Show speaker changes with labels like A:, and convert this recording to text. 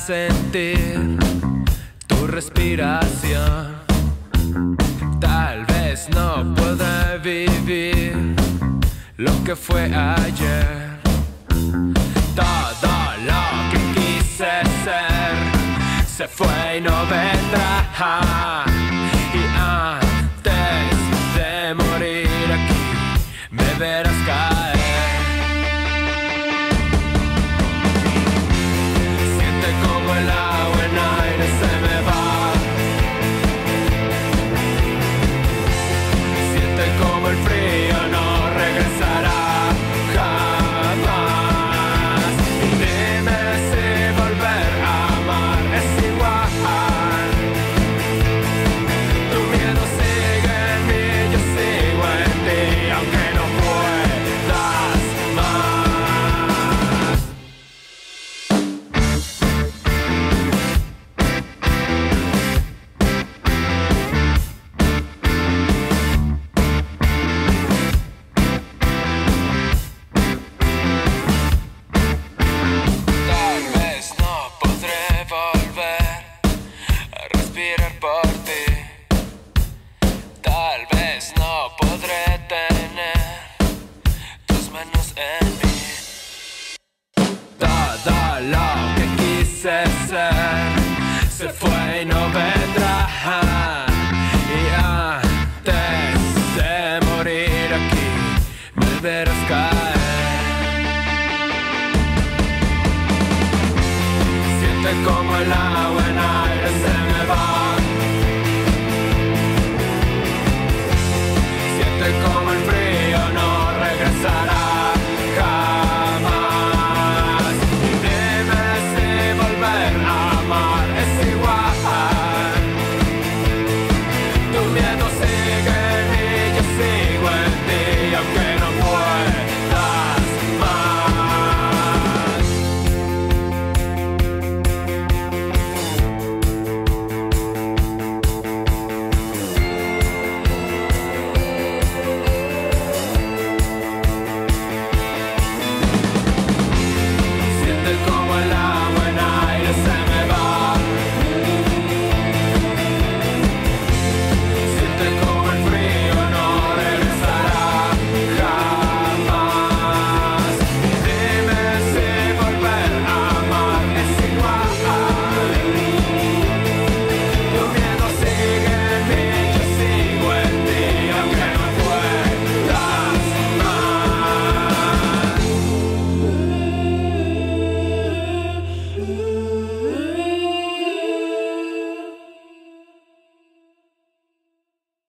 A: sentir tu respiración. Tal vez no pueda vivir lo que fue ayer. Todo lo que quise ser se fue y no vendrá. Respirar por ti. Tal vez no podré tener tus manos en mí. Todo lo que quise ser se fue y no vendrá. Y antes de morir aquí me verás caer. Siente como el agua en aire